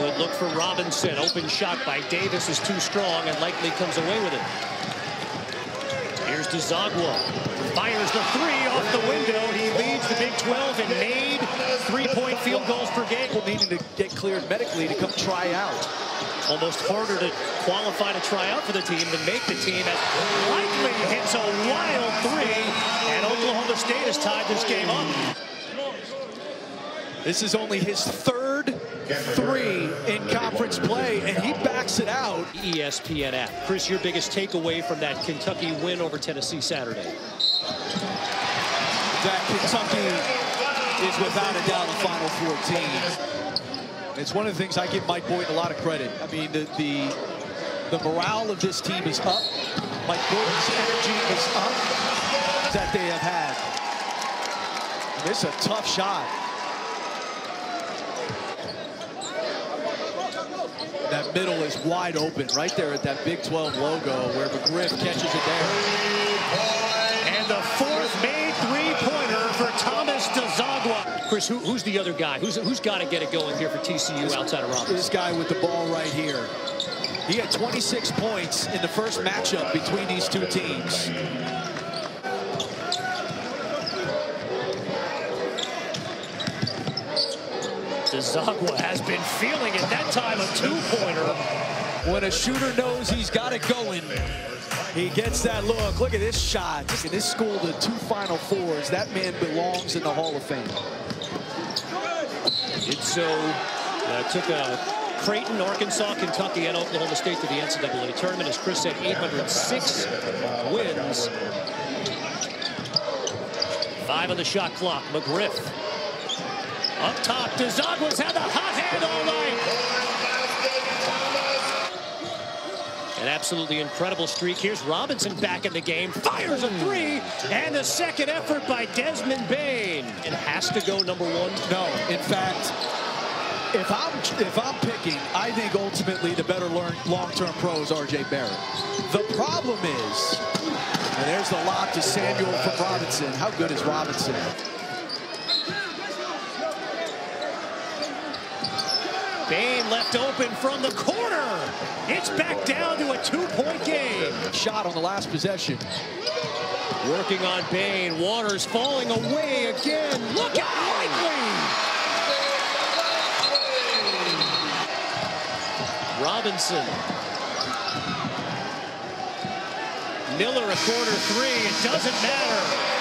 Good look for Robinson. Open shot by Davis is too strong and likely comes away with it. Here's Dziagwa. Fires the three off the window. He leads the Big 12 in made three-point field goals per game. Needing to get cleared medically to come try out. Almost harder to qualify to try out for the team than make the team as Likekele hits a wild three, and Oklahoma State has tied this game up. This is only his third three in conference play, and he backs it out. ESPN app. Chris, your biggest takeaway from that Kentucky win over Tennessee Saturday? That Kentucky is without a doubt a Final Four team. It's one of the things I give Mike Boynton a lot of credit. I mean, the the, the morale of this team is up. Mike Boynton's energy is up that they have had. And this is a tough shot. That middle is wide open right there at that Big 12 logo where McGriff catches it there. And the fourth made three-pointer for Thomas Dziagwa. Chris, who, who's the other guy? Who's, who's got to get it going here for TCU outside of Robinson? This guy with the ball right here. He had 26 points in the first matchup between these two teams. Dziagwa has been feeling it. That time a two-pointer. When a shooter knows he's got it going, he gets that look. Look at this shot. In this school, the two Final Fours, that man belongs in the Hall of Fame. It's so uh, took a Creighton, Arkansas, Kentucky, and Oklahoma State to the NCAA tournament. As Chris said, 806 wins. Five on the shot clock. McGriff up top, Dziagwa's had the hot hand all night. An absolutely incredible streak. Here's Robinson back in the game. Fires a three. And a second effort by Desmond Bane. It has to go number one. No, in fact, if I'm if I'm picking, I think ultimately the better long-term pro is R.J. Barrett. The problem is, and there's the lob to Samuel from Robinson. How good is Robinson? Bane left open from the corner. It's back down to a two-point game. Shot on the last possession. Working on Bane. Waters falling away again. Look at Likekele. Robinson. Miller a corner three. It doesn't matter.